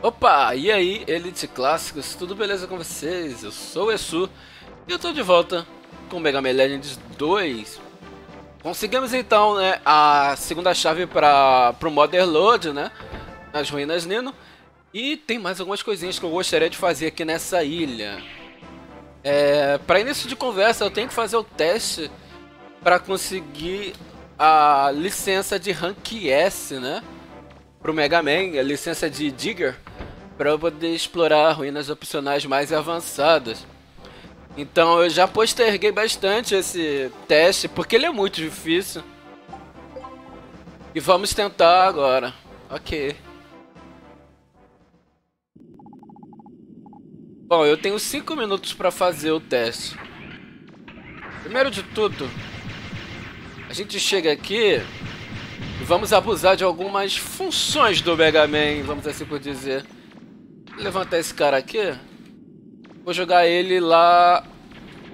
Opa, e aí, Elite Clássicos, tudo beleza com vocês? Eu sou o Esu e eu tô de volta com Mega Man Legends 2. Conseguimos então né, a segunda chave para o Modern Load, né? Nas ruínas Nino. E tem mais algumas coisinhas que eu gostaria de fazer aqui nessa ilha. É, para início de conversa, eu tenho que fazer o teste para conseguir a licença de Rank S, né? Pro Mega Man, a licença de Digger para poder explorar ruínas opcionais mais avançadas. Então eu já posterguei bastante esse teste, porque ele é muito difícil. E vamos tentar agora. Ok. Bom, eu tenho 5 minutos para fazer o teste. Primeiro de tudo, a gente chega aqui vamos abusar de algumas funções do Mega Man, vamos assim por dizer levantar esse cara aqui. Vou jogar ele lá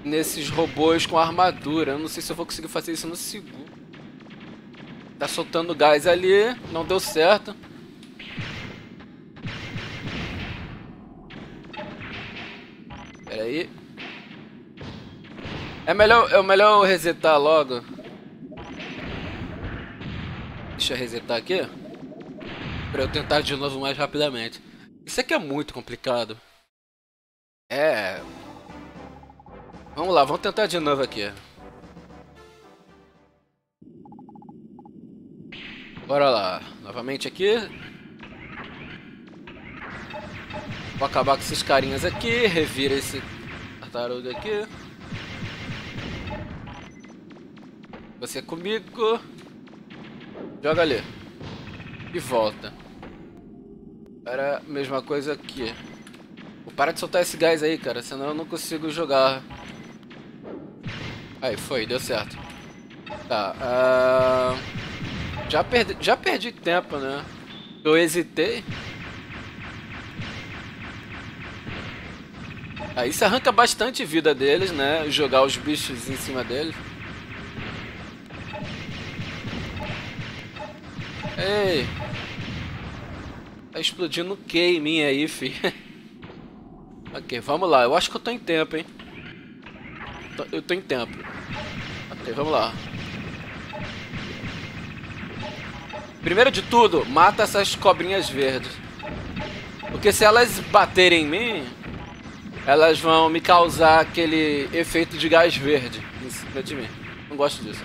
nesses robôs com armadura. Eu não sei se eu vou conseguir fazer isso no segundo. Tá soltando gás ali, não deu certo. Pera aí. É melhor, é melhor eu resetar logo. Deixa eu resetar aqui. Pra eu tentar de novo mais rapidamente. Isso aqui é muito complicado. É. Vamos lá, vamos tentar de novo aqui. Bora lá. Novamente aqui. Vou acabar com esses carinhas aqui. Revira esse tartaruga aqui. Você comigo. Joga ali. E volta. Era a mesma coisa aqui. Vou parar de soltar esse gás aí, cara, senão eu não consigo jogar. Aí, foi, deu certo. Tá, uh... já, perdi, já perdi tempo, né? Eu hesitei. Aí isso arranca bastante vida deles, né? Jogar os bichos em cima deles. Ei! Tá explodindo o que em mim aí, fi? ok, vamos lá. Eu acho que eu tô em tempo, hein? Eu tô em tempo. Ok, vamos lá. Primeiro de tudo, mata essas cobrinhas verdes. Porque se elas baterem em mim, elas vão me causar aquele efeito de gás verde em cima de mim. Não gosto disso.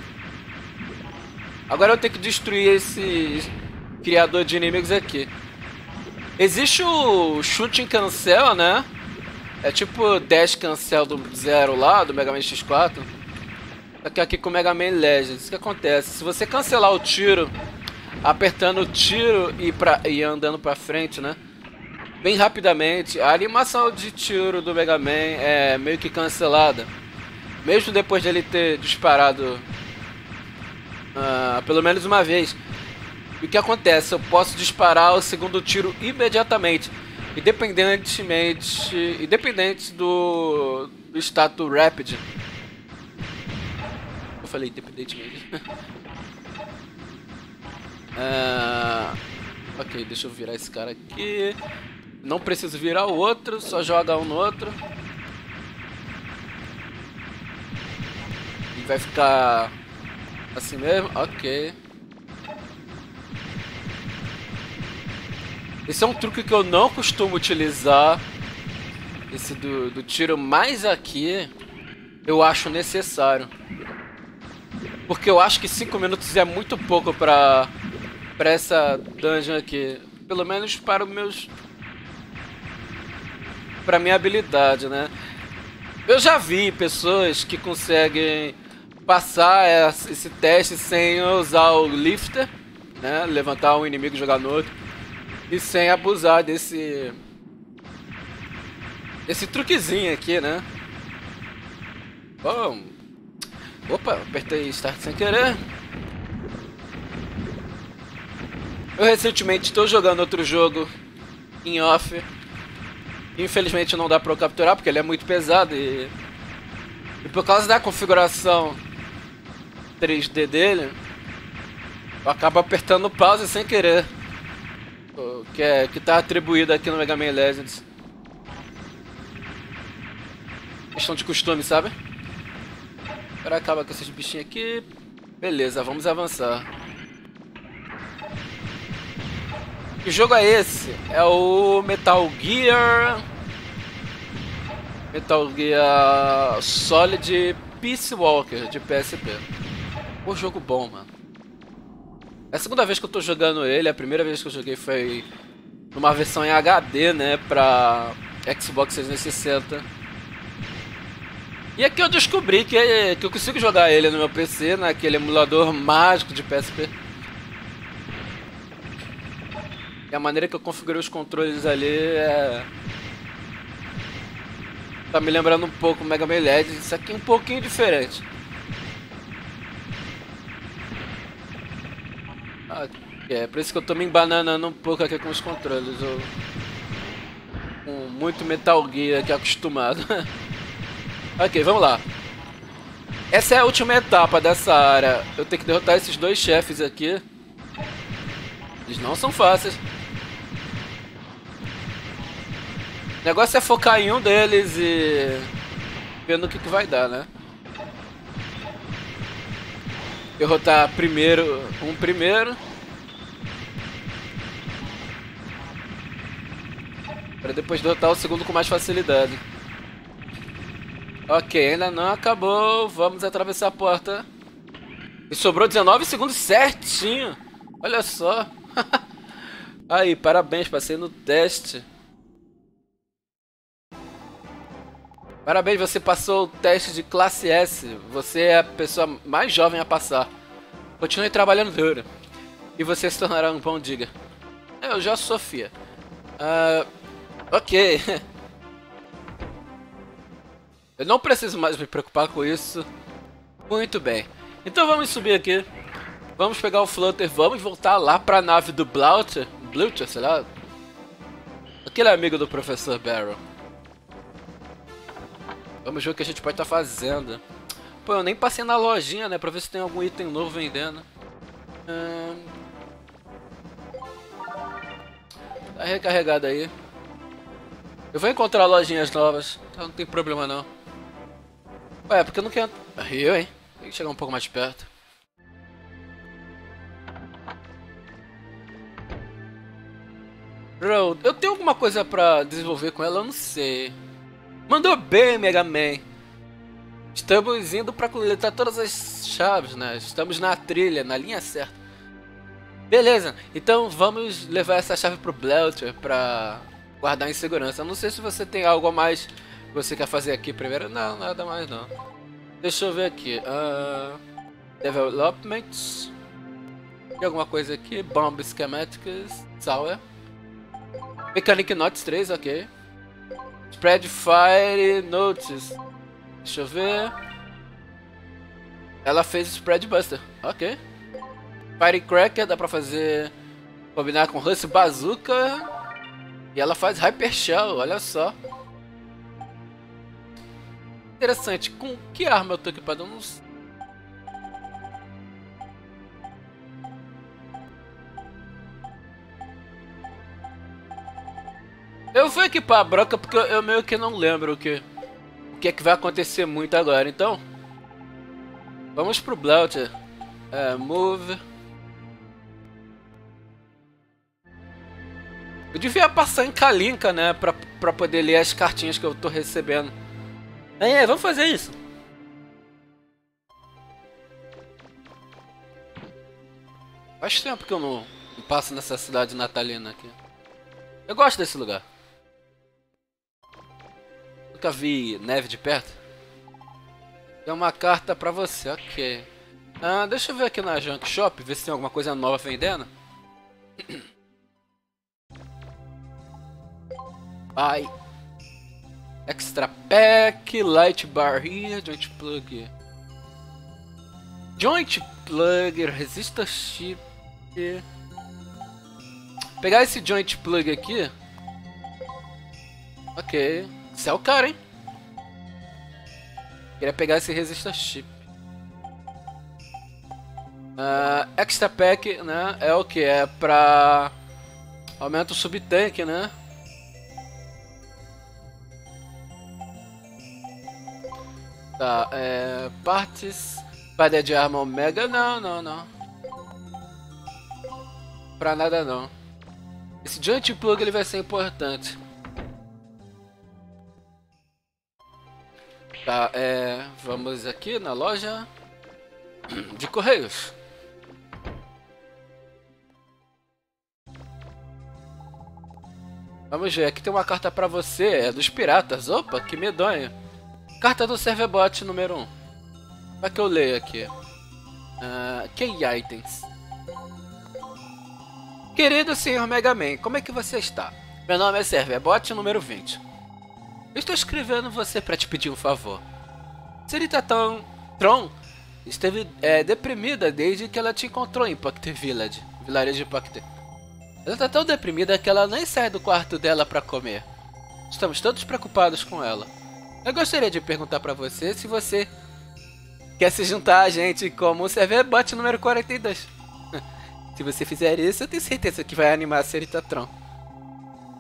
Agora eu tenho que destruir esse criador de inimigos aqui. Existe o shooting cancel, né? É tipo dash cancel do zero lá, do Mega Man X4. Só que aqui com o Mega Man Legends, o que acontece? Se você cancelar o tiro, apertando o tiro e, pra, e andando pra frente, né? Bem rapidamente, a animação de tiro do Mega Man é meio que cancelada. Mesmo depois de ele ter disparado uh, pelo menos uma vez. E o que acontece? Eu posso disparar o segundo tiro imediatamente, independentemente, independente do, do status rapid. Eu falei independentemente. uh, ok, deixa eu virar esse cara aqui. Não preciso virar o outro, só joga um no outro. E vai ficar assim mesmo? Ok. Esse é um truque que eu não costumo utilizar. Esse do, do tiro mais aqui, eu acho necessário. Porque eu acho que 5 minutos é muito pouco pra, pra essa dungeon aqui. Pelo menos para os meus... Pra minha habilidade, né? Eu já vi pessoas que conseguem passar esse teste sem usar o lifter, né? Levantar um inimigo e jogar no outro. E sem abusar desse... Esse truquezinho aqui, né? Bom... Opa, apertei start sem querer. Eu recentemente estou jogando outro jogo em off. Infelizmente não dá para eu capturar porque ele é muito pesado e... E por causa da configuração 3D dele, eu acabo apertando pause sem querer. Que, é, que tá atribuída aqui no Mega Man Legends. Questão de costume, sabe? Agora acaba com esses bichinhos aqui. Beleza, vamos avançar. Que jogo é esse? É o Metal Gear... Metal Gear Solid Peace Walker de PSP. O jogo bom, mano. É a segunda vez que eu tô jogando ele, a primeira vez que eu joguei foi numa versão em HD, né, pra Xbox 360. E aqui eu descobri que, que eu consigo jogar ele no meu PC, naquele emulador mágico de PSP. E a maneira que eu configurei os controles ali é... Tá me lembrando um pouco o Mega Man Legends, isso aqui é um pouquinho diferente. É, por isso que eu tô me embananando um pouco aqui com os controles. Eu... Com muito Metal Gear aqui acostumado. ok, vamos lá. Essa é a última etapa dessa área. Eu tenho que derrotar esses dois chefes aqui. Eles não são fáceis. O negócio é focar em um deles e... Vendo o que, que vai dar, né? Derrotar primeiro um primeiro. Para depois derrotar o segundo com mais facilidade. Ok, ainda não acabou. Vamos atravessar a porta. E sobrou 19 segundos certinho. Olha só. Aí, parabéns, passei no teste. Parabéns, você passou o teste de classe S. Você é a pessoa mais jovem a passar. Continue trabalhando duro. E você se tornará um bom diga. Eu já sou Sofia. Uh, ok. Eu não preciso mais me preocupar com isso. Muito bem. Então vamos subir aqui. Vamos pegar o Flutter. Vamos voltar lá pra nave do Blouter. Blouter, sei lá. Aquele amigo do Professor Barrow. Vamos ver o que a gente pode estar tá fazendo. Pô, eu nem passei na lojinha, né? Pra ver se tem algum item novo vendendo. Hum... Tá recarregado aí. Eu vou encontrar lojinhas novas. Então não tem problema não. Ué, porque eu não quero... Eu, hein? Tem que chegar um pouco mais perto. Bro, eu tenho alguma coisa pra desenvolver com ela? Eu não sei. Mandou bem, Mega Man. Estamos indo para coletar todas as chaves, né? Estamos na trilha, na linha certa. Beleza, então vamos levar essa chave pro Belcher para guardar em segurança. Não sei se você tem algo a mais que você quer fazer aqui primeiro. Não, nada mais não. Deixa eu ver aqui. Uh, developments. Tem alguma coisa aqui? Bomb Schematics. Tower. Mechanic Notes 3, ok. Spread Fire Notice. Deixa eu ver. Ela fez Spread Buster. Ok. Firecracker dá pra fazer. Combinar com Rush Bazooka. E ela faz Hyper Shell, olha só. Interessante. Com que arma eu tô equipado? Eu não sei. Eu vou equipar a broca porque eu meio que não lembro o que, o que é que vai acontecer muito agora, então. Vamos pro Belcher. É, move. Eu devia passar em Kalinka, né, pra, pra poder ler as cartinhas que eu tô recebendo. É, vamos fazer isso. Faz tempo que eu não passo nessa cidade natalina aqui. Eu gosto desse lugar. Nunca vi neve de perto. Tem uma carta pra você, ok. Ah, deixa eu ver aqui na Junk Shop, ver se tem alguma coisa nova vendendo. Extra Pack, Light Bar here, Joint Plug. Joint Plug, Resista Chip. Pegar esse Joint Plug aqui. Ok. Você é o cara, hein? Queria pegar esse resistor chip. Uh, extra pack, né? É o que? É pra Aumenta o subtank, né? Tá, é... Partes... Palha de arma omega? Não, não, não. Pra nada não. Esse Giant Plug ele vai ser importante. Tá, é... Vamos aqui na loja de correios. Vamos ver, aqui tem uma carta pra você, é dos piratas. Opa, que medonho. Carta do Serverbot número 1. Como é que eu leio aqui? Uh, Key Items. Querido. Mega Man, como é que você está? Meu nome é Serverbot número 20. Eu estou escrevendo você para te pedir um favor. Senhorita Tron, Tron esteve é, deprimida desde que ela te encontrou em Pocket Village, vilarejo de Pocket. Ela está tão deprimida que ela nem sai do quarto dela para comer. Estamos todos preocupados com ela. Eu gostaria de perguntar para você se você quer se juntar a gente como o Serverbot número 42. se você fizer isso, eu tenho certeza que vai animar a Senhorita Tron.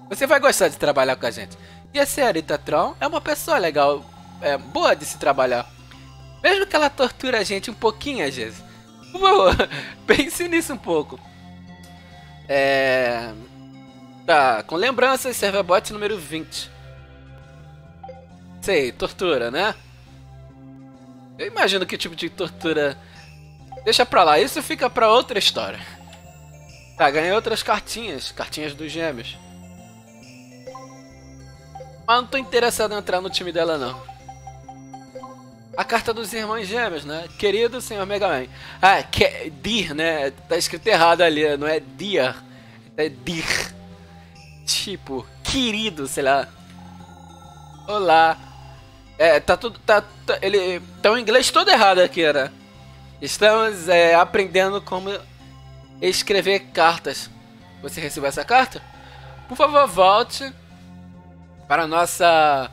Você vai gostar de trabalhar com a gente. E a Senhorita Tron é uma pessoa legal, é, boa de se trabalhar. Mesmo que ela torture a gente um pouquinho às vezes. Por favor, pense nisso um pouco. É... Tá, com lembranças, Serverbot número 20. Sei, tortura, né? Eu imagino que tipo de tortura... Deixa pra lá, isso fica pra outra história. Tá, ganhei outras cartinhas, cartinhas dos gêmeos. Mas não tô interessado em entrar no time dela, não. A carta dos irmãos gêmeos, né? Querido senhor Mega Man. Ah, que é Dir, né? Tá escrito errado ali, não é Dir. É Dir. Tipo, querido, sei lá. Olá. É, tá tudo. Tá, tá, ele. Tá o inglês todo errado aqui, né? Estamos é, aprendendo como escrever cartas. Você recebeu essa carta? Por favor, volte para nossa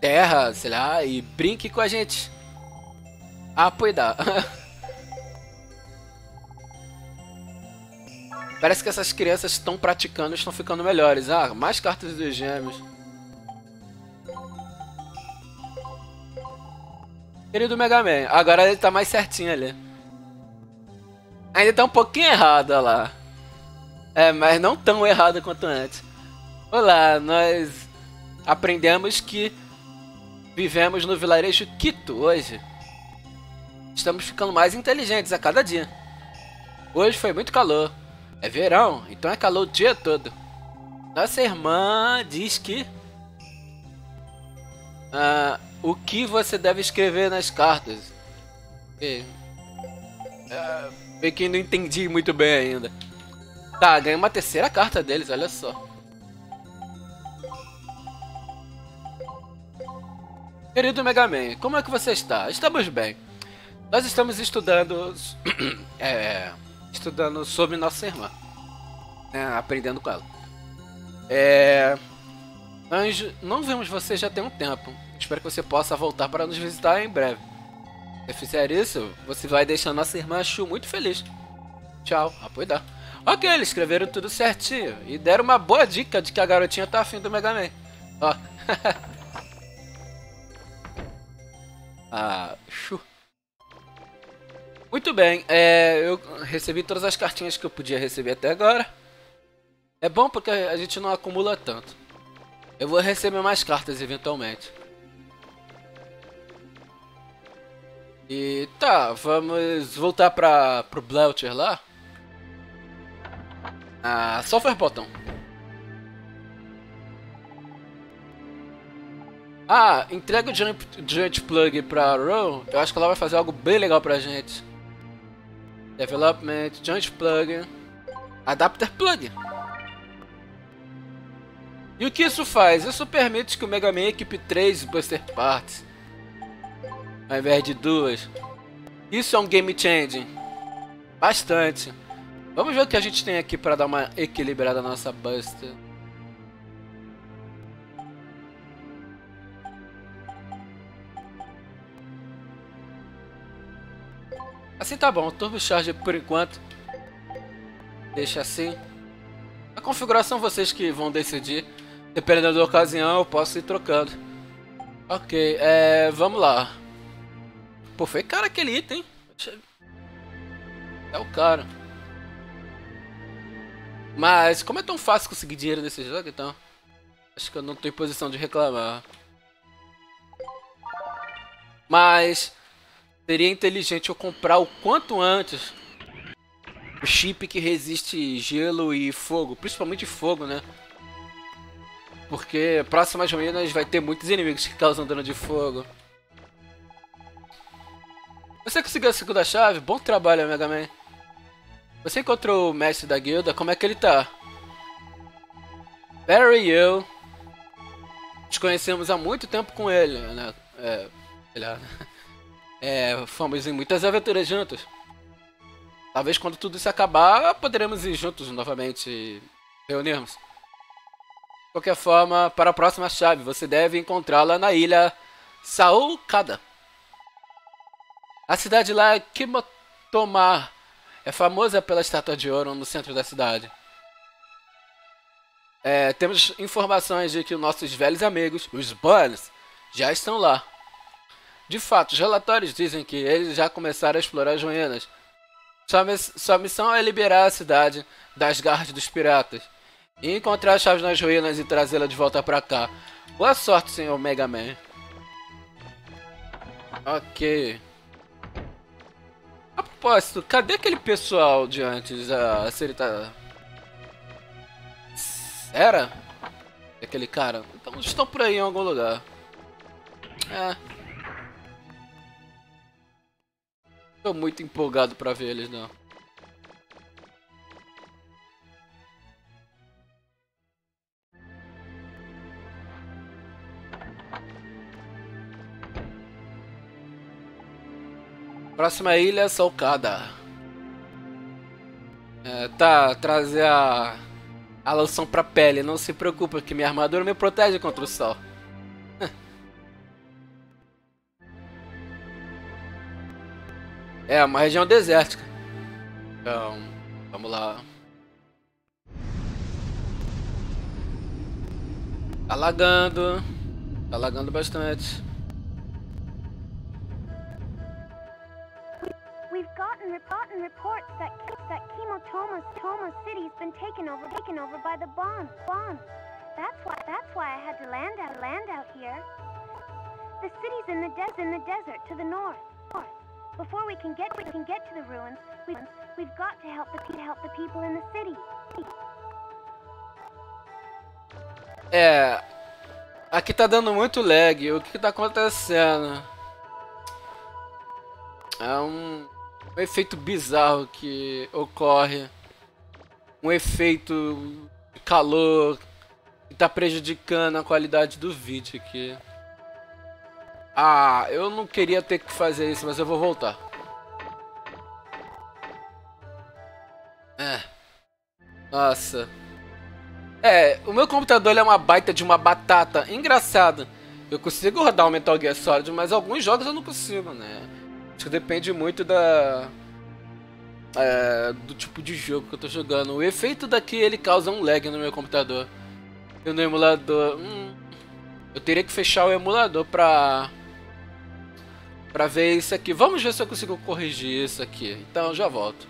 terra, sei lá, e brinque com a gente. Apoiar. Parece que essas crianças estão praticando estão ficando melhores. Ah, mais cartas dos gêmeos. Querido Mega Man, agora ele tá mais certinho ali. Ainda tá um pouquinho errado, olha lá. É, mas não tão errado quanto antes. Olá, nós aprendemos que vivemos no vilarejo Quito hoje. Estamos ficando mais inteligentes a cada dia. Hoje foi muito calor. É verão, então é calor o dia todo. Nossa irmã diz que... Ah, o que você deve escrever nas cartas? E, ah, bem que não entendi muito bem ainda. Tá, ganhei uma terceira carta deles, olha só. Querido Mega Man, como é que você está? Estamos bem. Nós estamos estudando. é, estudando sobre nossa irmã. Né, aprendendo com ela. É. Nós não vemos você já tem um tempo. Espero que você possa voltar para nos visitar em breve. Se fizer isso, você vai deixar nossa irmã Shu muito feliz. Tchau, apoiar. Ok, eles escreveram tudo certinho e deram uma boa dica de que a garotinha tá afim do Mega Man. Ó. Ah, chu. Muito bem, é, eu recebi todas as cartinhas que eu podia receber até agora. É bom porque a gente não acumula tanto. Eu vou receber mais cartas eventualmente. E tá, vamos voltar para pro Belcher lá. Ah, software botão. Ah, entrega o Jump, Jump Plug pra Row. Eu acho que ela vai fazer algo bem legal pra gente. Development, Jump Plug, Adapter Plug. E o que isso faz? Isso permite que o Mega Man equipe 3 Buster Parts ao invés de duas. Isso é um game changing. Bastante. Vamos ver o que a gente tem aqui para dar uma equilibrada na nossa Buster. Assim tá bom, Turbo Charge por enquanto. Deixa assim. A configuração vocês que vão decidir. Dependendo da ocasião, eu posso ir trocando. Ok, é... Vamos lá. Pô, foi caro aquele item, É o cara. Mas, como é tão fácil conseguir dinheiro nesse jogo, então... Acho que eu não tô em posição de reclamar. Mas... Seria inteligente eu comprar o quanto antes o chip que resiste gelo e fogo, principalmente fogo, né? Porque próximas ruínas vai ter muitos inimigos que causam dano de fogo. Você conseguiu a segunda chave? Bom trabalho, Mega Man. Você encontrou o mestre da guilda, como é que ele tá? Barry e eu nos conhecemos há muito tempo com ele, né? É, ele, é, fomos em muitas aventuras juntos. Talvez quando tudo isso acabar, poderemos ir juntos novamente e reunirmos. De qualquer forma, para a próxima chave, você deve encontrá-la na ilha Saukada. A cidade lá é Kimotomar. É famosa pela estátua de ouro no centro da cidade. É, temos informações de que nossos velhos amigos, os Burns, já estão lá. De fato, os relatórios dizem que eles já começaram a explorar as ruínas. Sua, miss sua missão é liberar a cidade das garras dos piratas. E encontrar as chaves nas ruínas e trazê-la de volta pra cá. Boa sorte, senhor Mega Man. Ok. Propósito, cadê aquele pessoal de antes? A Serita. Era? Aquele cara? Então estão por aí em algum lugar. É. Tô muito empolgado pra ver eles, não. Próxima ilha, Solcada. É, tá, trazer a, a loção pra pele. Não se preocupe que minha armadura me protege contra o sol. é, uma região desértica. Então, vamos lá. Tá lagando. Tá lagando bastante. Chemotoma's Toma city's been taken over taken over by the Bon Bon. That's why that's why I had to land out land out here. The city's in the des in the desert to the north. north. Before we can get we can get to the ruins, we we've got to help the help the people in the city. É, aqui tá dando muito lag. O que, que tá acontecendo? É um um efeito bizarro que ocorre, um efeito de calor que está prejudicando a qualidade do vídeo aqui. Ah, eu não queria ter que fazer isso, mas eu vou voltar. É. Nossa. É, o meu computador é uma baita de uma batata. Engraçado. Eu consigo rodar o Metal Gear Solid, mas alguns jogos eu não consigo, né? Depende muito da. É, do tipo de jogo que eu tô jogando. O efeito daqui ele causa um lag no meu computador. E no emulador. Hum, eu teria que fechar o emulador pra. Pra ver isso aqui. Vamos ver se eu consigo corrigir isso aqui. Então já volto.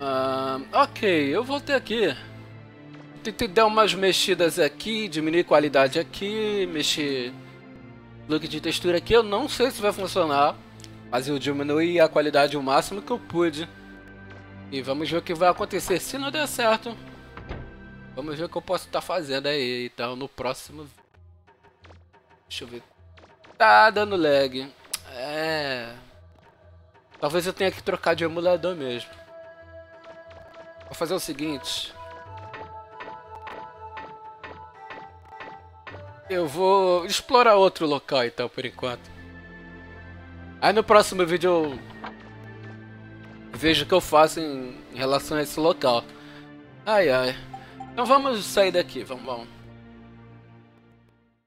Uh, ok, eu voltei aqui. Tentei dar umas mexidas aqui, diminuir qualidade aqui, mexer look de textura aqui eu não sei se vai funcionar, mas eu diminui a qualidade o máximo que eu pude. E vamos ver o que vai acontecer. Se não der certo, vamos ver o que eu posso estar tá fazendo aí. Então, no próximo... Deixa eu ver. Tá dando lag. É... Talvez eu tenha que trocar de emulador mesmo. Vou fazer o seguinte. Eu vou explorar outro local então, por enquanto. Aí no próximo vídeo eu vejo o que eu faço em relação a esse local. Ai ai. Então vamos sair daqui, vamos, vamos.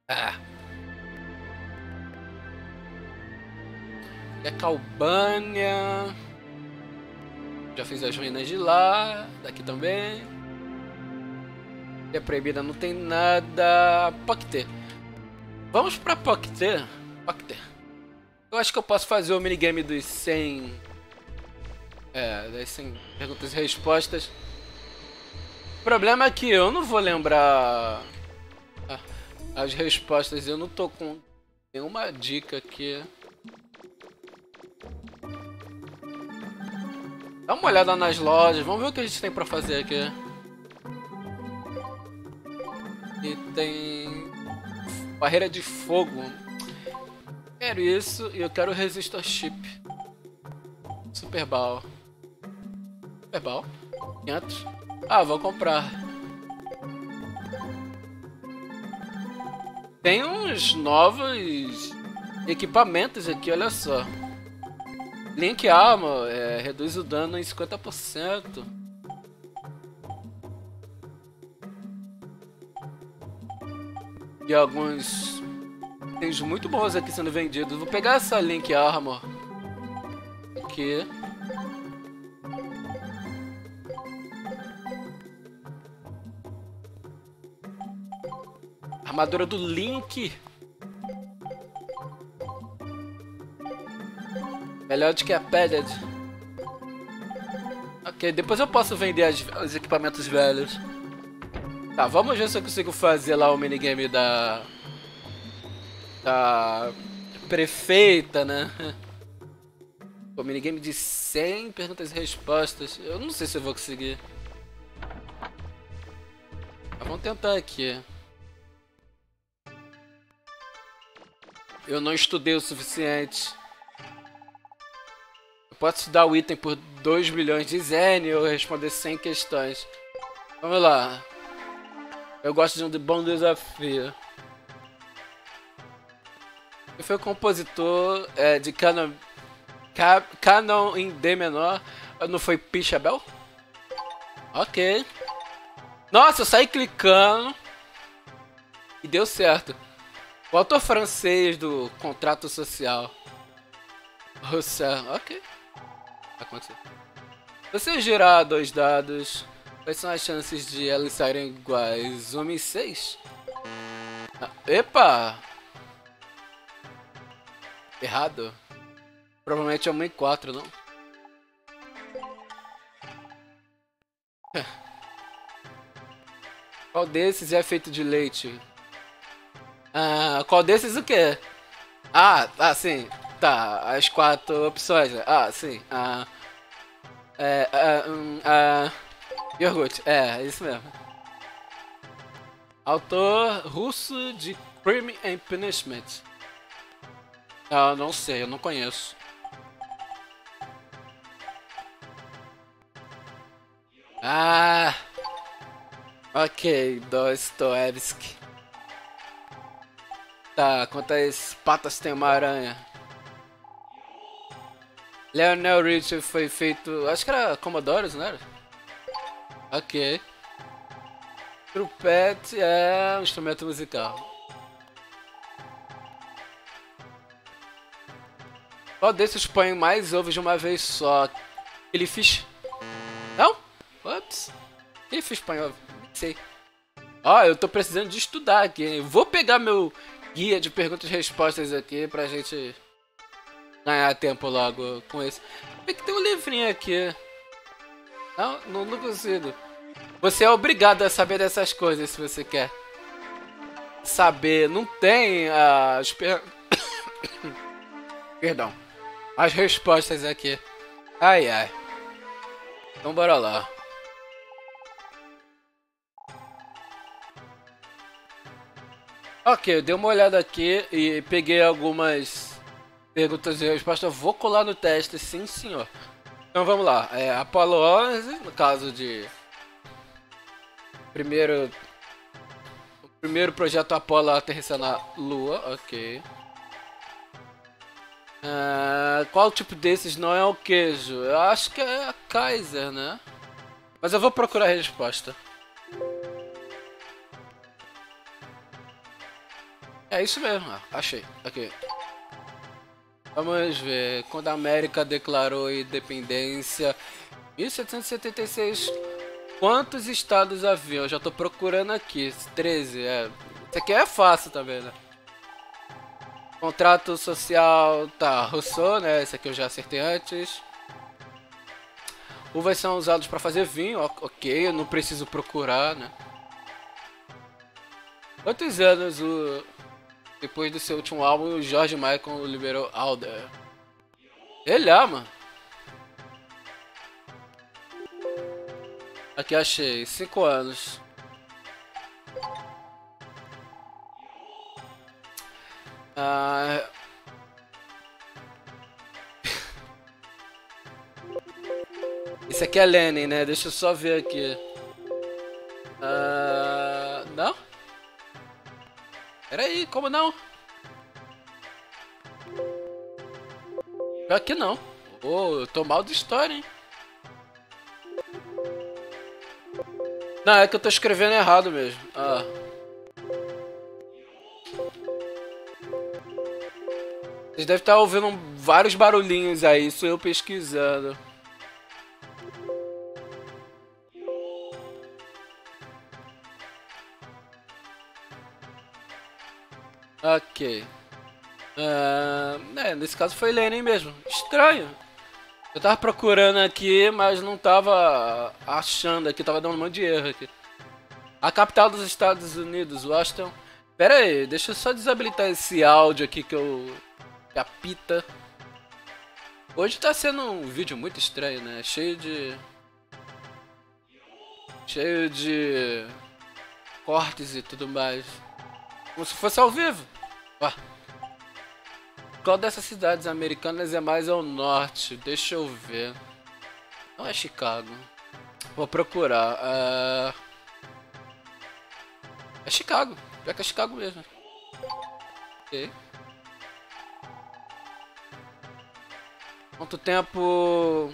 Ah. É Calbânia. Já fiz as ruínas de lá, daqui também. É proibida, não tem nada. Pocter. Vamos pra Pocter. Pocter. Eu acho que eu posso fazer o minigame dos 100. É, das 100 perguntas e respostas. O problema é que eu não vou lembrar as respostas. Eu não tô com nenhuma dica aqui. Dá uma olhada nas lojas, vamos ver o que a gente tem pra fazer aqui. E tem barreira de fogo. Quero isso e eu quero resistor chip. Super Ball. Super Ball? 500? Ah, vou comprar. Tem uns novos equipamentos aqui, olha só. Link Armor é, reduz o dano em 50%. E alguns itens muito bons aqui sendo vendidos. Vou pegar essa Link Armor aqui. Armadura do Link. Melhor do que a Pellet. Ok, depois eu posso vender as, os equipamentos velhos. Tá, vamos ver se eu consigo fazer lá o minigame da... Da... Prefeita, né? O minigame de 100 perguntas e respostas. Eu não sei se eu vou conseguir. Mas vamos tentar aqui. Eu não estudei o suficiente. Eu posso dar o item por 2 milhões de zen ou responder 100 questões. Vamos lá. Eu gosto de um bom desafio. Quem foi compositor é, de Canon, Ca, Canon em D menor? Não foi Pichabel? Ok. Nossa, eu saí clicando. E deu certo. O autor francês do contrato social. Rousseau. Ok. Aconteceu. Você girar dois dados. Quais são as chances de elas saírem iguais? 1 e 6? Ah, epa! Errado. Provavelmente é 1 e 4, não? Qual desses é feito de leite? Ah, qual desses o quê? Ah, ah, sim. Tá, as quatro opções. Ah, sim. Ah, é, é, um, ah, É, é isso mesmo. Autor russo de Crime and Punishment. Ah, não sei, eu não conheço. Ah! Ok, Dostoevsky. Tá, quantas patas tem uma aranha? Leonel Richie foi feito. Acho que era Commodores, não era? Ok. Trumpete é um instrumento musical. Qual desses põe mais ovos de uma vez só? Ele fish. Não? Ups. Ele fish põe ovo. Não sei. Ó, oh, eu tô precisando de estudar aqui. Vou pegar meu guia de perguntas e respostas aqui pra gente ganhar tempo logo com esse. Tem que ter um livrinho aqui. Não, não, não consigo. Você é obrigado a saber dessas coisas se você quer saber. Não tem as per... Perdão. As respostas aqui. Ai ai. Então bora lá. Ok, eu dei uma olhada aqui e peguei algumas perguntas e respostas. Vou colar no teste, sim senhor. Então vamos lá. É, Apollo 11, no caso de... Primeiro... O primeiro projeto Apollo aterrissar na Lua, ok. Uh, qual tipo desses não é o queijo? Eu acho que é a Kaiser, né? Mas eu vou procurar a resposta. É isso mesmo, achei. Aqui. Vamos ver. Quando a América declarou independência, 1776. Quantos estados havia? Eu já tô procurando aqui. 13, é. Isso aqui é fácil também, né? Contrato social, tá, Rousseau, né? Esse aqui eu já acertei antes. Uvas são usados para fazer vinho, ok, eu não preciso procurar, né? Quantos anos o... depois do seu último álbum o George Michael liberou Alder? Ele ama. Aqui achei, 5 anos. Ah... Isso aqui é Lenin, né? Deixa eu só ver aqui. Ah... Não? Peraí, como não? Aqui não. Oh, eu tô mal de história, hein? Não, é que eu tô escrevendo errado mesmo. Ah. Vocês devem estar ouvindo vários barulhinhos aí, isso eu pesquisando. Ok. Uh, é, nesse caso foi Lenin mesmo. Estranho. Eu tava procurando aqui, mas não tava achando aqui, tava dando um monte de erro aqui. A capital dos Estados Unidos, Washington. Pera aí, deixa eu só desabilitar esse áudio aqui que eu Capita. Hoje tá sendo um vídeo muito estranho, né? Cheio de... Cheio de... Cortes e tudo mais. Como se fosse ao vivo. Qual dessas cidades americanas é mais ao norte? Deixa eu ver. Não é Chicago. Vou procurar. Uh... É Chicago. Já que é Chicago mesmo. Ok. Quanto tempo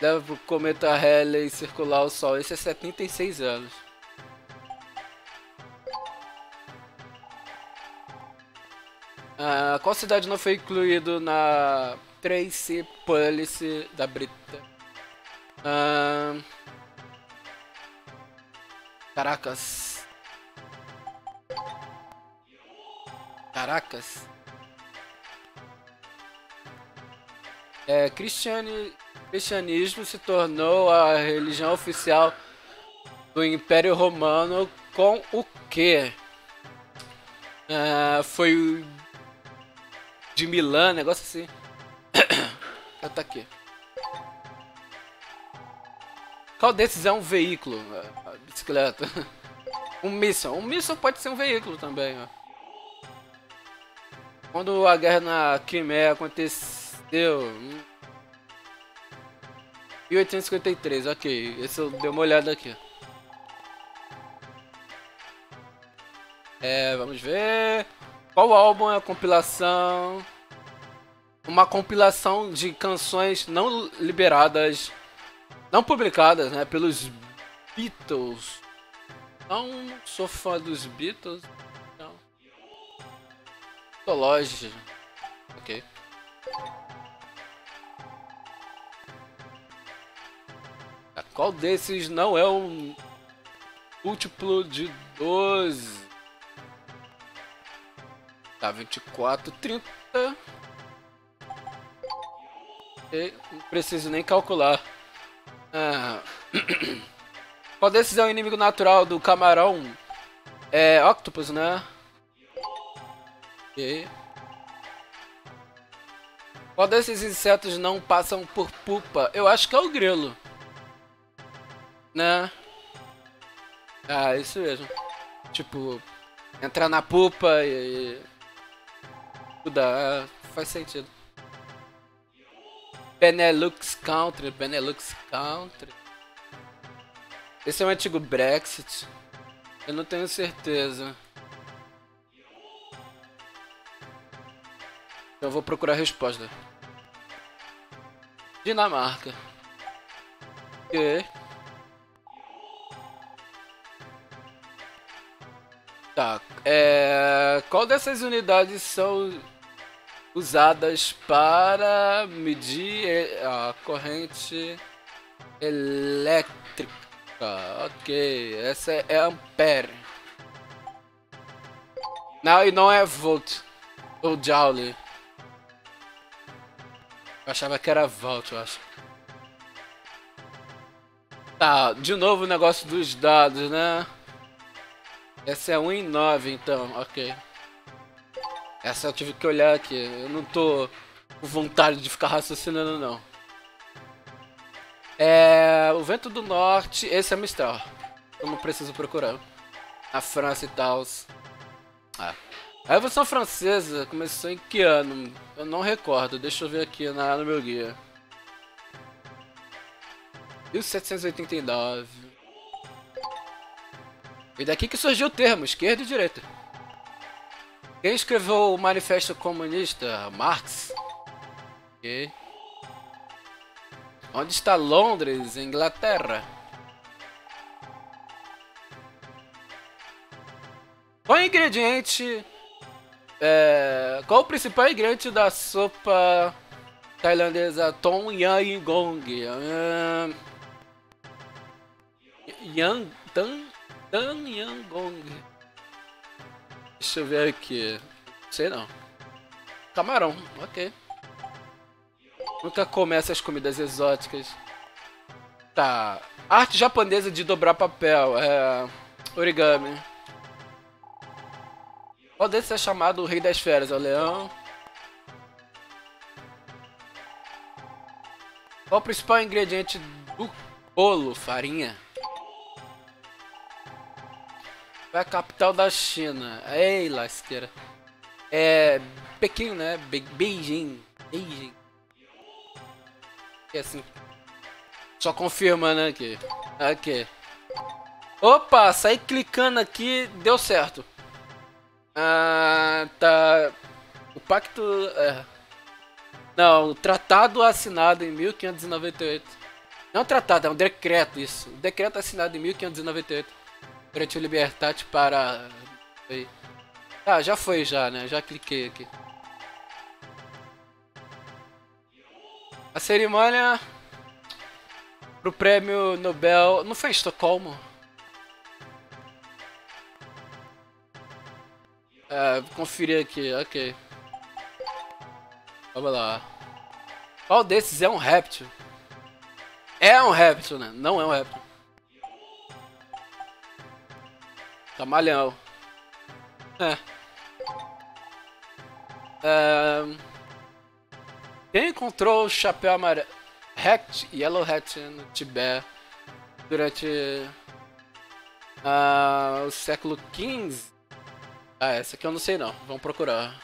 leva o cometa Halley circular o Sol? Esse é 76 anos. Ah, qual cidade não foi incluído na Tracy Policy da Brita? Ah, Caracas. Caracas. é, cristiani, cristianismo se tornou a religião oficial do Império Romano com o que? É, foi de Milã, negócio assim. ah, tá aqui. Qual desses é um veículo? A bicicleta. um míssil. Um míssil pode ser um veículo também. Ó. Quando a guerra na Crimeia aconteceu Deu. 1853, ok. Esse eu dei uma olhada aqui. É, vamos ver. Qual álbum é a compilação? Uma compilação de canções não liberadas, não publicadas, né, pelos Beatles. Não sou fã dos Beatles. Não. Lógico. Ok. Qual desses não é um múltiplo de 12? Tá, 24, 30. E não preciso nem calcular. Ah. Qual desses é o inimigo natural do camarão? É Octopus, né? Qual desses insetos não passam por pupa? Eu acho que é o grilo. Né? Ah, isso mesmo. Tipo, entrar na pupa e. Ah, faz sentido. Benelux Country, Benelux Country. Esse é o antigo Brexit. Eu não tenho certeza. Eu vou procurar a resposta. Dinamarca. Ok. Tá. É... Qual dessas unidades são usadas para medir a corrente elétrica. Ok, essa é ampere. Não, e não é volt ou joule. Eu achava que era volt, eu acho. Tá, de novo o negócio dos dados, né? Essa é 1,9 então, ok. Essa eu tive que olhar aqui. Eu não tô com vontade de ficar raciocinando, não. É. O vento do norte. Esse é Mistral. Eu não preciso procurar. Na França e tal. Ah. A Revolução Francesa começou em que ano? Eu não recordo. Deixa eu ver aqui na, no meu guia. 1789. E daqui que surgiu o termo esquerda e direita. Quem escreveu o Manifesto Comunista? Marx. Ok. Onde está Londres, Inglaterra? Qual ingrediente... É, qual o principal ingrediente da sopa tailandesa Tom Yang Gong? Yang... Tan... Tan Yang Gong. Deixa eu ver aqui. Sei não. Camarão, ok. Nunca come essas comidas exóticas. Tá. Arte japonesa de dobrar papel. É. Origami. Qual desses é chamado o Rei das Feras? É o leão? Qual o principal ingrediente do bolo? Farinha. É a capital da China? Ei, lasqueira. É. Pequim, né? Be Beijing. Beijing. É assim. Só confirmando aqui. Aqui. Opa, saí clicando aqui, deu certo. Ah, tá. O pacto. É. Não, o tratado assinado em 1598. Não é um tratado, é um decreto isso. O decreto assinado em 1598. Durante Libertate para. Ah, já foi já, né? Já cliquei aqui. A cerimônia pro prêmio Nobel. Não foi em Estocolmo? É, conferir aqui, ok. Vamos lá. Qual desses é um réptil? É um réptil, né? Não é um réptil. Camaleão. É. é... Quem encontrou o chapéu amarelo? Hat, Yellow Hat no Tibete durante uh, o século XV? Ah, essa aqui eu não sei não. Vamos procurar.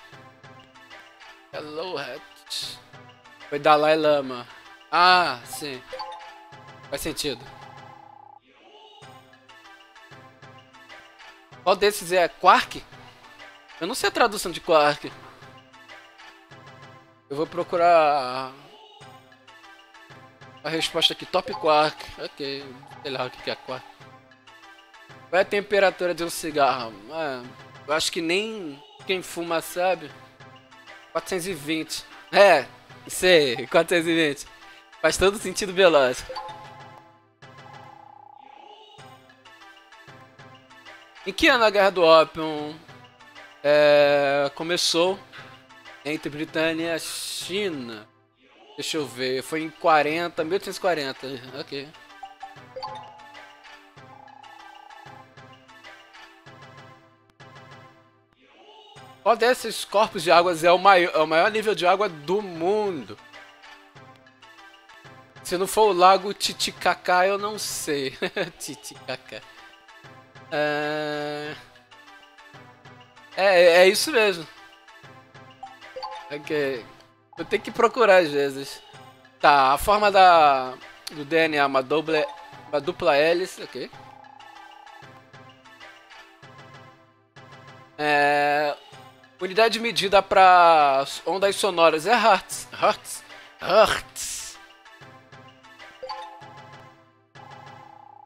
Yellow Hat. Foi Dalai Lama. Ah, sim. Faz sentido. Qual desses é Quark? Eu não sei a tradução de Quark. Eu vou procurar a resposta aqui, Top Quark. Ok, sei lá o que é Quark. Qual é a temperatura de um cigarro? Ah, eu acho que nem quem fuma sabe. 420. É, sei, 420. Faz todo sentido biológico. Em que ano a Guerra do Ópio é, começou? entre Britânia e China. Deixa eu ver, foi em 40, 1840, ok. Qual desses corpos de águas é o maior, é o maior nível de água do mundo? Se não for o lago Titicaca, eu não sei. Titicaca. É... é... É isso mesmo. Ok. Eu tenho que procurar às vezes. Tá, a forma da do DNA uma dupla, uma dupla hélice, ok. É, unidade de medida para ondas sonoras é Hertz. Hertz. Hertz.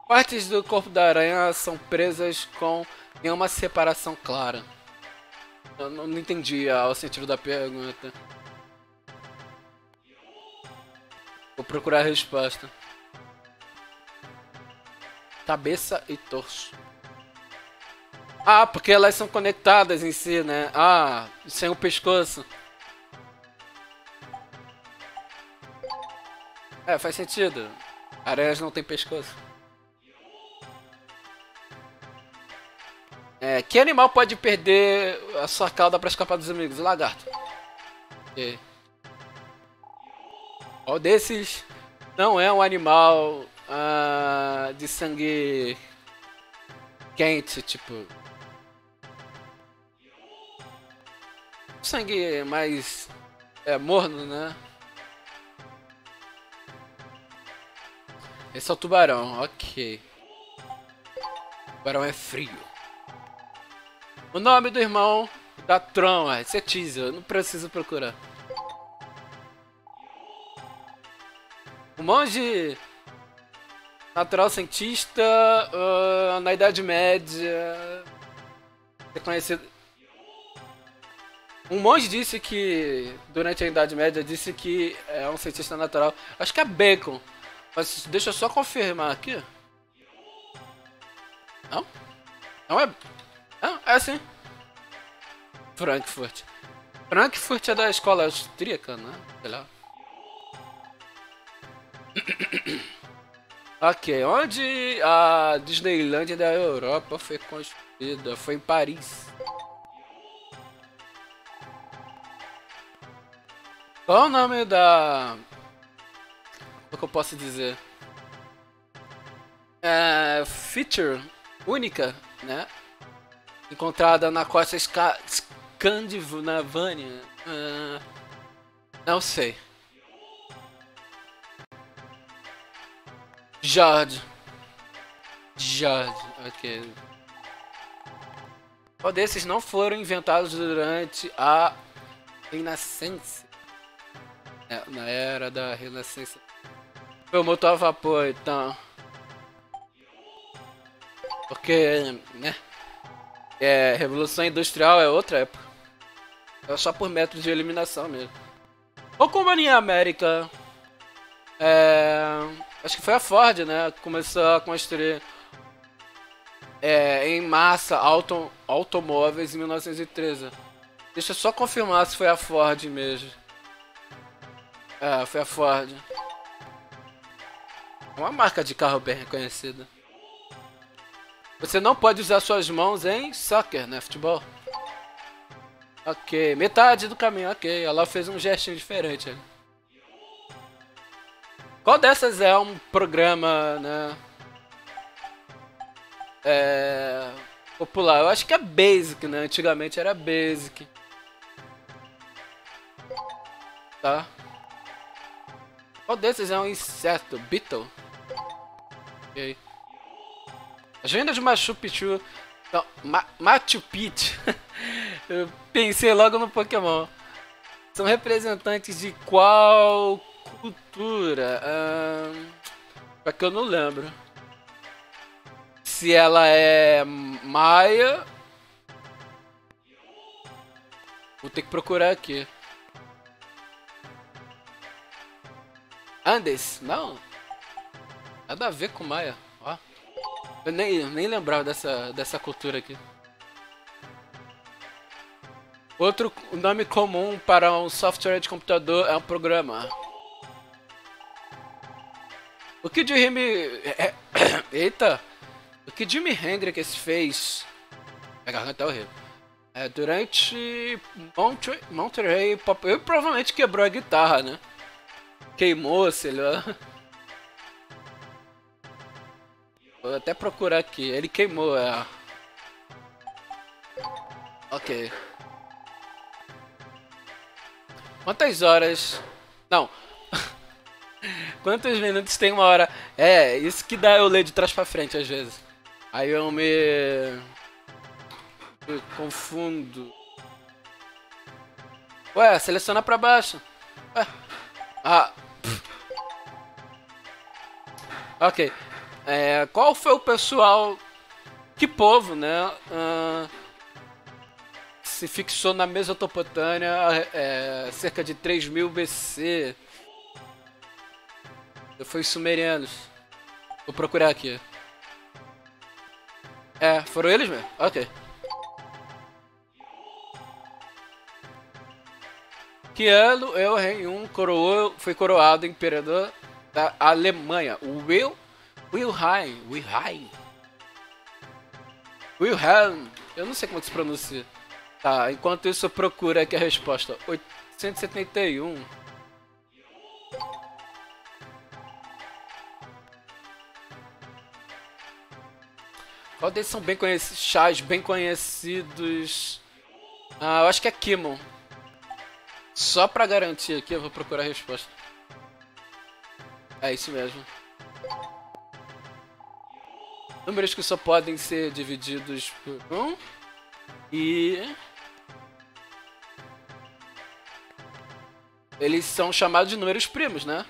Partes do corpo da aranha são presas com nenhuma separação clara. Eu não entendi o sentido da pergunta. Vou procurar a resposta. Cabeça e torso. Ah, porque elas são conectadas em si, né? Ah, sem o pescoço. É, faz sentido. Aranhas não têm pescoço. É, que animal pode perder a sua cauda para escapar dos amigos? lagarto. Ok. Qual desses não é um animal uh, de sangue quente, tipo... Sangue mais é, morno, né? Esse é o tubarão, ok. O tubarão é frio. O nome do irmão da Tron, esse é teaser, não preciso procurar. O monge natural cientista uh, na Idade Média. É conhecido. Um monge disse que, durante a Idade Média, disse que é um cientista natural. Acho que é Bacon. Mas deixa eu só confirmar aqui. Não? Não é. Não, é assim. Frankfurt. Frankfurt é da escola austríaca, né? Sei lá. ok, onde a Disneyland da Europa foi construída? Foi em Paris. Qual o nome da o que eu posso dizer? É, feature única, né? Encontrada na costa Scandinavânia. Uh, não sei. Jard. Jard, ok. Qual desses não foram inventados durante a Renascença? É, na era da Renascença foi o motor a vapor, então. Porque, né? É, Revolução Industrial é outra época. É só por método de eliminação mesmo. Ou em América. É, acho que foi a Ford, né? Começou a construir é, em massa auto, automóveis em 1913. Deixa eu só confirmar se foi a Ford mesmo. É, foi a Ford. É uma marca de carro bem reconhecida. Você não pode usar suas mãos em soccer, né? Futebol. Ok, metade do caminho, ok. Ela fez um gestinho diferente. Qual dessas é um programa, né? É... Popular. Eu acho que é Basic, né? Antigamente era Basic. Tá. Qual desses é um inseto? Beetle? Ok. As de Machu Picchu. Não, Ma Machu Picchu. Eu pensei logo no Pokémon. São representantes de qual cultura? Pra que eu não lembro. Se ela é maia. Vou ter que procurar aqui. Andes? Não. Nada a ver com Maia. Eu nem, nem lembrava dessa, dessa cultura aqui. Outro nome comum para um software de computador é um programa. O que Jimmy... É, eita! O que Jimi Hendrix fez... A garganta é horrível. É, durante Monterey, Monterey Pop... Ele provavelmente quebrou a guitarra, né? Queimou, sei lá. Vou até procurar aqui. Ele queimou, é. Ok. Quantas horas... Não. Quantos minutos tem uma hora? É, isso que dá eu ler de trás pra frente às vezes. Aí eu me... me confundo. Ué, seleciona pra baixo. Ué. Ah. Ok. É, qual foi o pessoal, que povo, né, uh, se fixou na Mesopotâmia é, cerca de 3000 BC? Foi os sumerianos. Vou procurar aqui. É, foram eles mesmo? Ok. Que ano eu, rei 1, coroou, foi coroado imperador da Alemanha? Will, Wilhelm, Wilhelm, Wilhelm, eu não sei como é que se pronuncia. Tá, enquanto isso eu procuro aqui a resposta. 871. Qual deles são bem conhecidos? Chás bem conhecidos. Ah, eu acho que é Kimon. Só pra garantir aqui, eu vou procurar a resposta. É isso mesmo. Números que só podem ser divididos por um. E... Eles são chamados de números primos, né?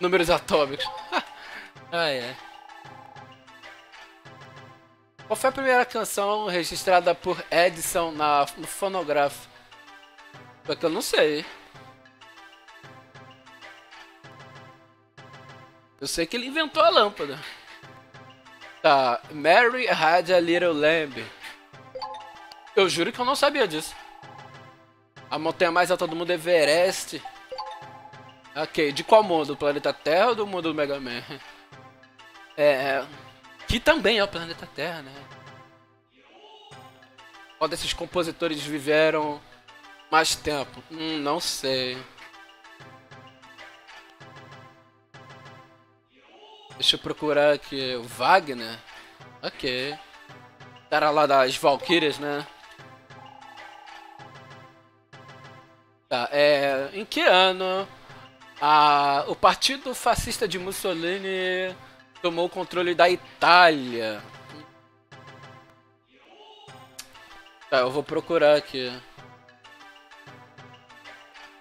Números atômicos. ah, é. Qual foi a primeira canção registrada por Edison na, no fonográfico? Porque eu não sei. Eu sei que ele inventou a lâmpada. Tá, Mary had a little lamb. Eu juro que eu não sabia disso. A montanha mais alta do mundo é Everest. Ok, de qual mundo? Do planeta Terra ou do mundo do Mega Man? É... Que também é o planeta Terra, né? Qual desses compositores viveram mais tempo? Hum, não sei. Deixa eu procurar aqui. O Wagner? Ok. Cara lá das Valkyrias, né? Tá, é. Em que ano a, o Partido Fascista de Mussolini tomou o controle da Itália? Tá, eu vou procurar aqui.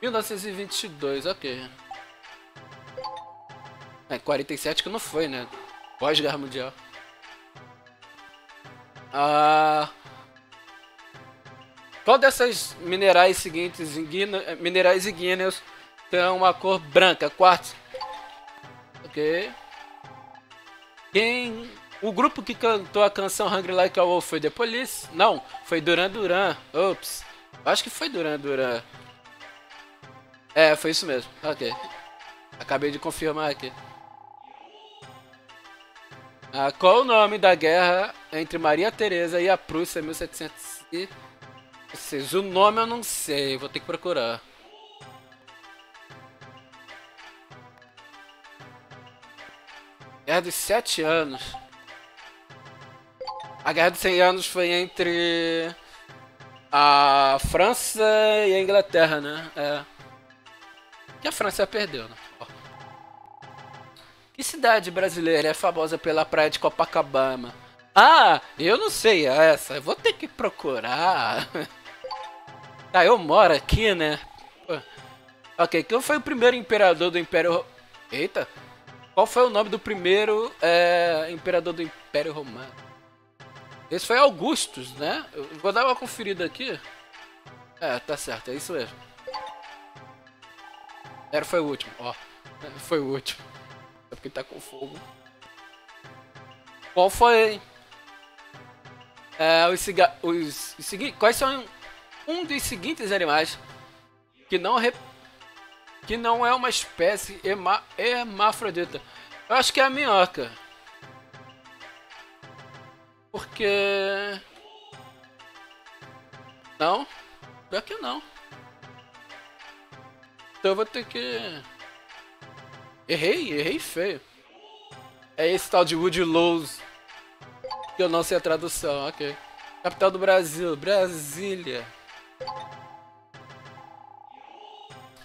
1922, ok. É, 47 que não foi, né? Pós-guerra mundial. Ah... Qual dessas minerais seguintes, minerais igníneos, tem uma cor branca? Quartzo. Ok. Quem... O grupo que cantou a canção Hungry Like a Wolf foi The Police? Não, foi Duran Duran. Ops. Acho que foi Duran Duran. É, foi isso mesmo. Ok. Acabei de confirmar aqui. Ah, qual o nome da guerra entre Maria Teresa e a Prússia em 1706? O nome eu não sei, vou ter que procurar. Guerra dos Sete Anos. A Guerra dos Cem Anos foi entre a França e a Inglaterra, né? É. Que a França perdeu, né? Que cidade brasileira é famosa pela praia de Copacabana? Ah, eu não sei essa. Eu vou ter que procurar. tá, eu moro aqui, né? Ok, quem foi o primeiro imperador do Império... Eita! Qual foi o nome do primeiro é, imperador do Império Romano? Esse foi Augustus, né? Eu vou dar uma conferida aqui. É, tá certo, é isso mesmo. Era, foi o último, ó. Foi o último porque tá com fogo. Qual foi é, os, os, os seguintes? Quais são um dos seguintes animais que não que não é uma espécie hema, hermafrodita? Eu acho que é a minhoca. Porque não, pior que não. Então eu vou ter que Errei, errei feio. É esse tal de Woody Lowe's. Que eu não sei a tradução, ok. Capital do Brasil, Brasília.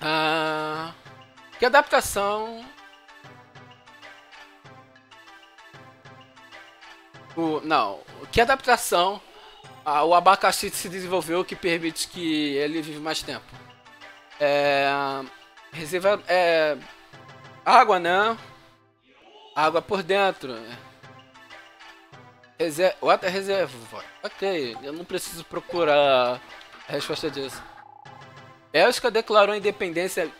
Ah, que adaptação... O, não, que adaptação ah, o abacaxi se desenvolveu que permite que ele vive mais tempo? É, reserva, é, Água não. Água por dentro. Reser Water Reservoir. Ok, eu não preciso procurar a resposta disso. Bélgica declarou independência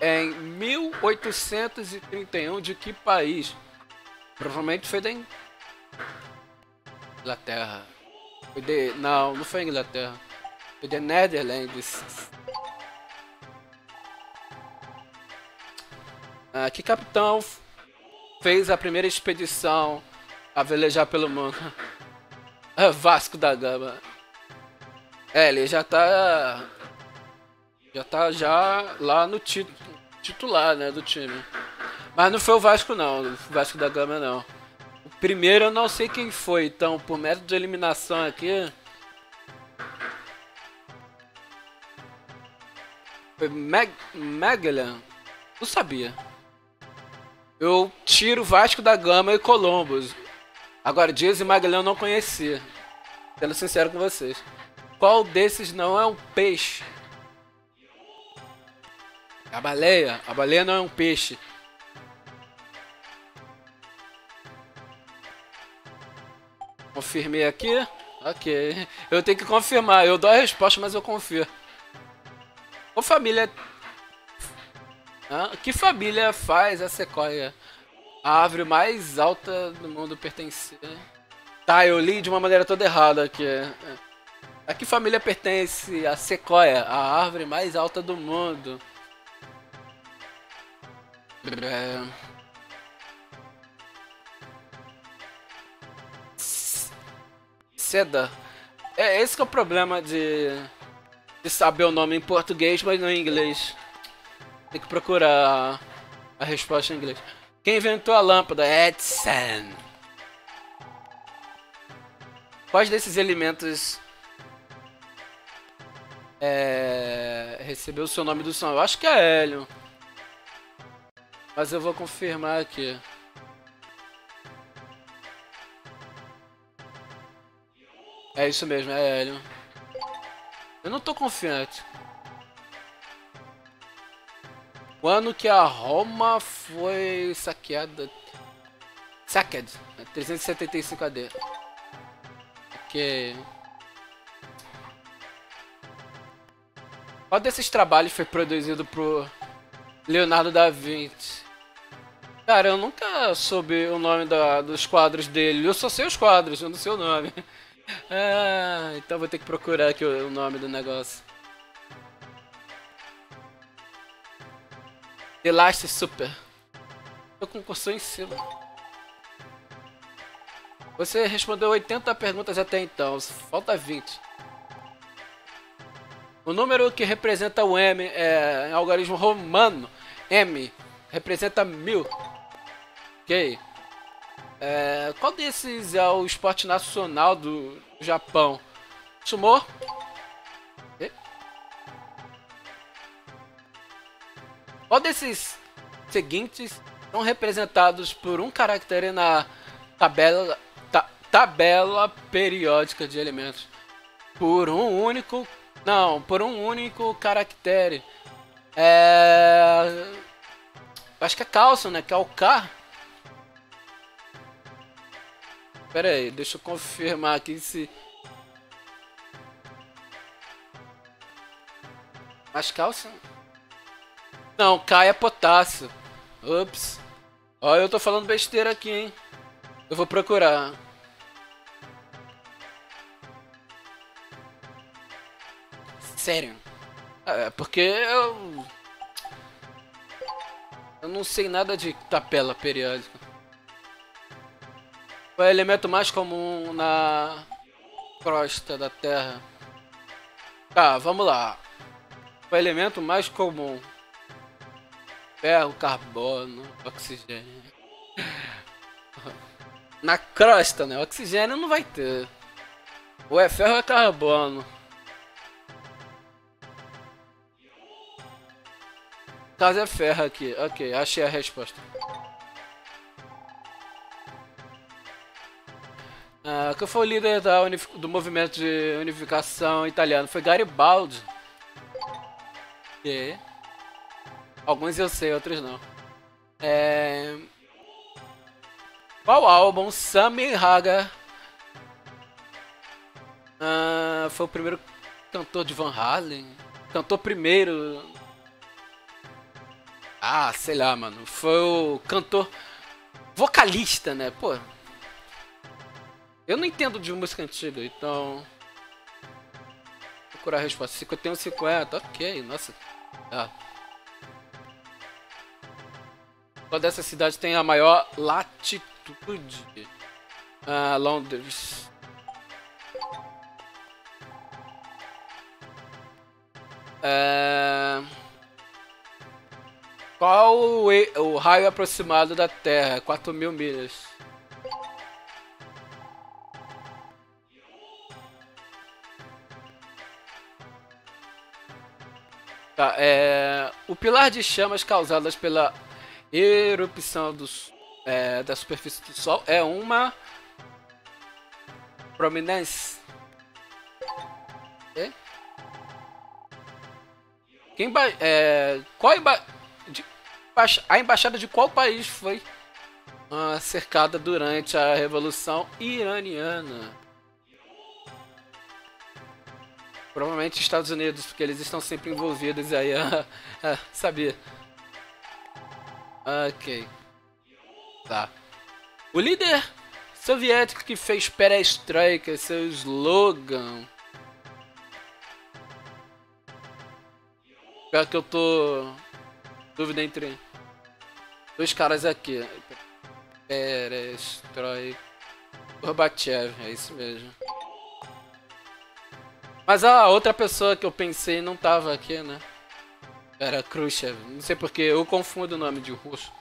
em 1831 de que país? Provavelmente foi da Inglaterra. Foi de... Não, não foi Inglaterra. Foi de Netherlands. Ah, que capitão fez a primeira expedição a velejar pelo mundo? Ah, Vasco da Gama. É, ele já tá. Já tá já lá no título titular, né, do time. Mas não foi o Vasco não, o Vasco da Gama não. O primeiro eu não sei quem foi, então por método de eliminação aqui. Foi Mag Magellan? Não sabia. Eu tiro Vasco da Gama e Columbus. Agora, Dias e Magalhães eu não conhecia. Sendo sincero com vocês. Qual desses não é um peixe? A baleia. A baleia não é um peixe. Confirmei aqui. Ok. Eu tenho que confirmar. Eu dou a resposta, mas eu confio. Qual família... Que família faz a sequoia? A árvore mais alta do mundo pertence. Tá, eu li de uma maneira toda errada aqui. A que família pertence a sequoia, a árvore mais alta do mundo? É... Seda. É esse que é o problema de, de saber o nome em português, mas não em inglês. Tem que procurar a resposta em inglês. Quem inventou a lâmpada? Edison. Quais desses elementos é, recebeu o seu nome do som? Eu acho que é hélio. Mas eu vou confirmar aqui. É isso mesmo, é hélio. Eu não tô confiante. O ano que a Roma foi saqueada. Sacked. 375 AD. Ok. Qual desses trabalhos foi produzido por Leonardo da Vinci? Cara, eu nunca soube o nome da, dos quadros dele. Eu só sei os quadros, eu não sei o nome. Ah, então vou ter que procurar aqui o, o nome do negócio. Elastic Super. Tô com cursor em cima. Você respondeu 80 perguntas até então, falta 20. O número que representa o M é em algarismo romano. M representa mil. Ok. É, qual desses é o esporte nacional do Japão? Sumo? Qual desses seguintes são representados por um caractere na tabela, ta, tabela periódica de elementos? Por um único. Não, por um único caractere. É. Acho que é calço, né? Que é o K. Pera aí, deixa eu confirmar aqui se. Mas calça. Não, K é potássio. Ups. Ó, eu tô falando besteira aqui, hein. Eu vou procurar. Sério. É, porque eu... Eu não sei nada de tabela periódica. É o elemento mais comum na crosta da Terra? Tá, vamos lá. É o elemento mais comum? Ferro, carbono, oxigênio. Na crosta, né? Oxigênio não vai ter. Ou é ferro ou é carbono. No caso é ferro aqui. Ok, achei a resposta. Ah, que foi o líder da do movimento de unificação italiano? Foi Garibaldi. Okay. Alguns eu sei, outros não. É... Qual álbum Sammy Hagar uh, foi o primeiro cantor de Van Halen? Cantou primeiro. Ah, sei lá, mano. Foi o cantor vocalista, né? Pô. Eu não entendo de música antiga, então. Vou procurar a resposta. 51, 50. Ok, nossa. Ah. Qual dessa cidade tem a maior latitude? Ah, Londres. É... Qual o, o, raio aproximado da Terra? 4 mil milhas. Tá, é... O pilar de chamas causadas pela erupção dos, é, da superfície do Sol é uma prominência. É? Quem é, qual de, a embaixada de qual país foi uh, cercada durante a Revolução Iraniana? Provavelmente Estados Unidos, porque eles estão sempre envolvidos aí, uh, uh, sabia? Ok. Tá. O líder soviético que fez perestroika, seu slogan. Pior que eu tô. Dúvida entre dois caras aqui. Perestroika. Gorbachev, é isso mesmo. Mas a outra pessoa que eu pensei não tava aqui, né? Era Khrushchev. Não sei porque eu confundo o nome de russo.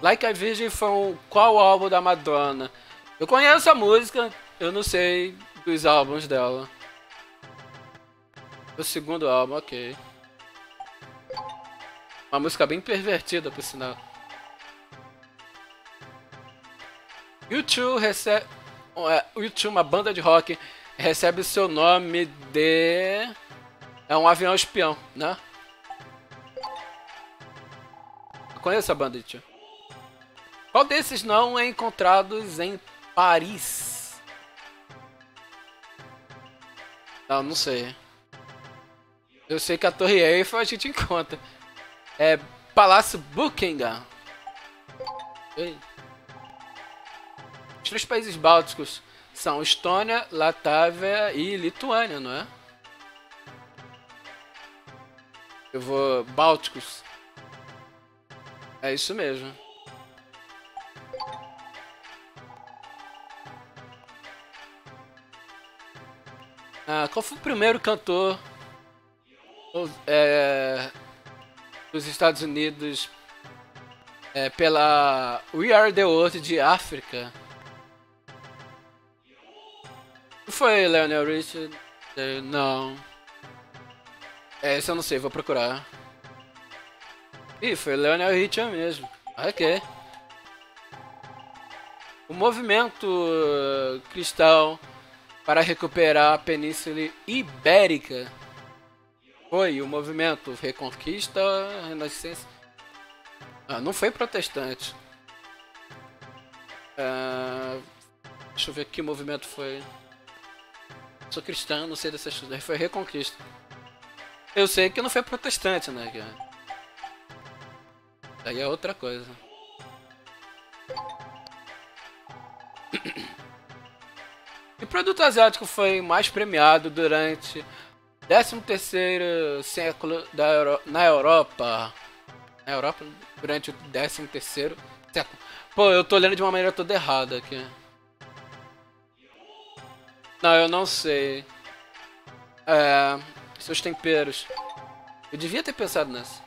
Like a Virgin foi um, qual álbum da Madonna? Eu conheço a música, eu não sei dos álbuns dela. O segundo álbum, ok. Uma música bem pervertida, por sinal. YouTube recebe. É, YouTube, uma banda de rock, recebe seu nome de. É um avião espião, né? Eu conheço a banda, tio. Qual desses não é encontrados em Paris? Não, não sei. Eu sei que a Torre Eiffel a gente encontra. É Palácio Buckingham. Ei. Os três países bálticos são Estônia, Latávia e Lituânia, não é? Eu vou. Bálticos. É isso mesmo. Ah, qual foi o primeiro cantor é, dos Estados Unidos é, pela We Are the World de África? Foi Leonel Richard? Não. É, esse eu não sei, vou procurar. Ih, foi Leonel Richard mesmo. Ok. O movimento uh, cristão para recuperar a Península Ibérica foi o movimento Reconquista, Renascença. Ah, não foi protestante. Ah, deixa eu ver que movimento foi. Sou cristão, não sei dessas coisas. Foi Reconquista. Eu sei que não foi protestante, né? Aí é outra coisa. E produto asiático foi mais premiado durante 13º século da Euro na Europa. Na Europa, durante o 13º século. Pô, eu tô olhando de uma maneira toda errada aqui. Não, eu não sei. É seus temperos. Eu devia ter pensado nessa.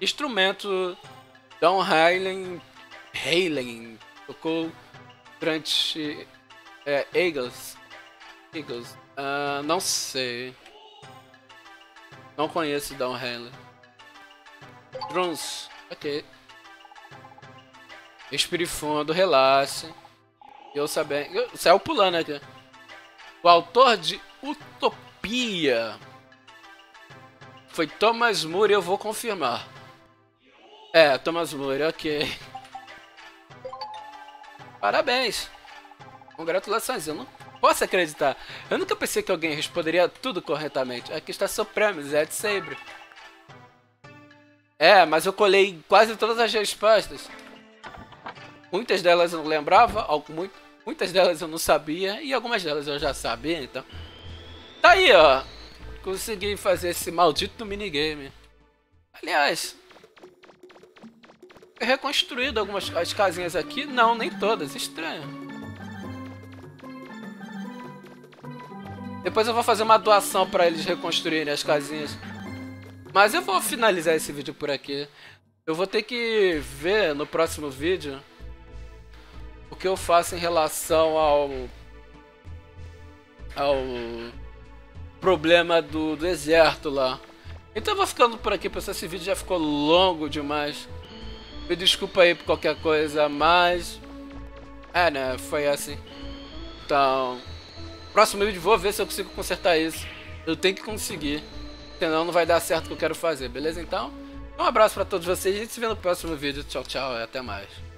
Instrumento Don Halen, Halen tocou durante é, Eagles. Eagles. Uh, não sei. Não conheço Don Halen. Drums. Ok. Respire fundo, relaxe. Eu sabendo. Saiu pulando aqui. O autor de Utopia foi Thomas Moore, eu vou confirmar. É, Thomas Moore, ok. Parabéns. Congratulações, eu não posso acreditar. Eu nunca pensei que alguém responderia tudo corretamente. Aqui está Supreme, Zed Sabre. É, mas eu colei quase todas as respostas. Muitas delas eu não lembrava, muitas delas eu não sabia e algumas delas eu já sabia, então. Tá aí, ó. Consegui fazer esse maldito minigame. Aliás, reconstruído algumas as casinhas aqui. Não, nem todas. Estranho. Depois eu vou fazer uma doação para eles reconstruírem as casinhas. Mas eu vou finalizar esse vídeo por aqui. Eu vou ter que ver no próximo vídeo o que eu faço em relação ao ao problema do, do deserto lá. Então eu vou ficando por aqui, pessoal. Esse vídeo já ficou longo demais. Me desculpa aí por qualquer coisa, mas... É, né? Foi assim. Então... Próximo vídeo vou ver se eu consigo consertar isso. Eu tenho que conseguir. Senão não vai dar certo o que eu quero fazer, beleza então? Um abraço pra todos vocês a gente se vê no próximo vídeo. Tchau, tchau e até mais.